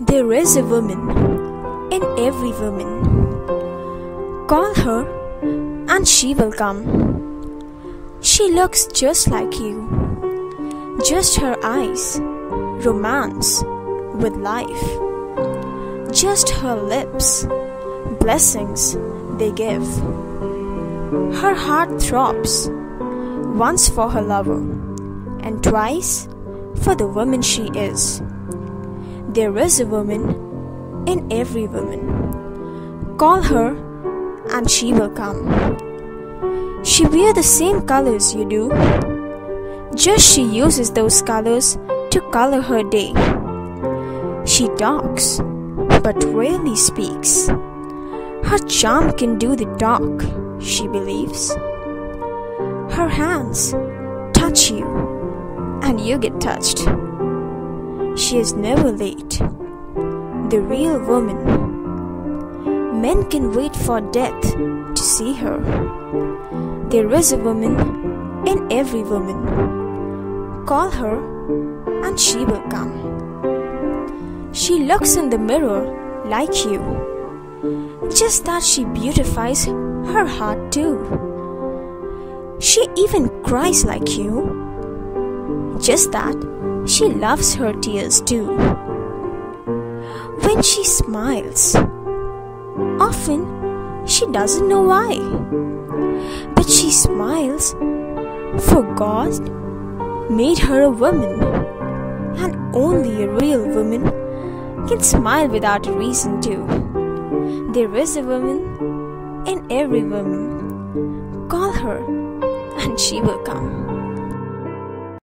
There is a woman in every woman. Call her and she will come. She looks just like you. Just her eyes, romance with life. Just her lips, blessings they give. Her heart throbs, once for her lover, and twice for the woman she is. There is a woman in every woman. Call her and she will come. She wear the same colors you do. Just she uses those colors to color her day. She talks, but rarely speaks. Her charm can do the talk, she believes. Her hands touch you, and you get touched. She is never late. The real woman. Men can wait for death to see her. There is a woman in every woman. Call her and she will come. She looks in the mirror like you. Just that she beautifies her heart too. She even cries like you. Just that she loves her tears too. When she smiles, often she doesn't know why. But she smiles, for God made her a woman, and only a real woman can smile without a reason too. There is a woman in every woman. Call her, and she will come.